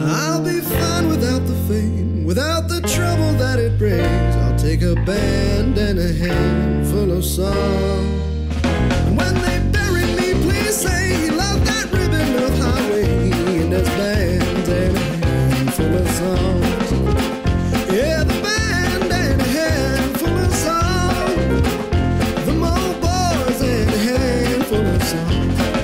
I'll be fine without the fame, without the trouble that it brings. I'll take a band and a handful of songs. And when they bury me, please say he loved that ribbon of highway and his band and a handful of songs. Yeah, the band and a handful of songs. The Mo Boys and a handful of songs.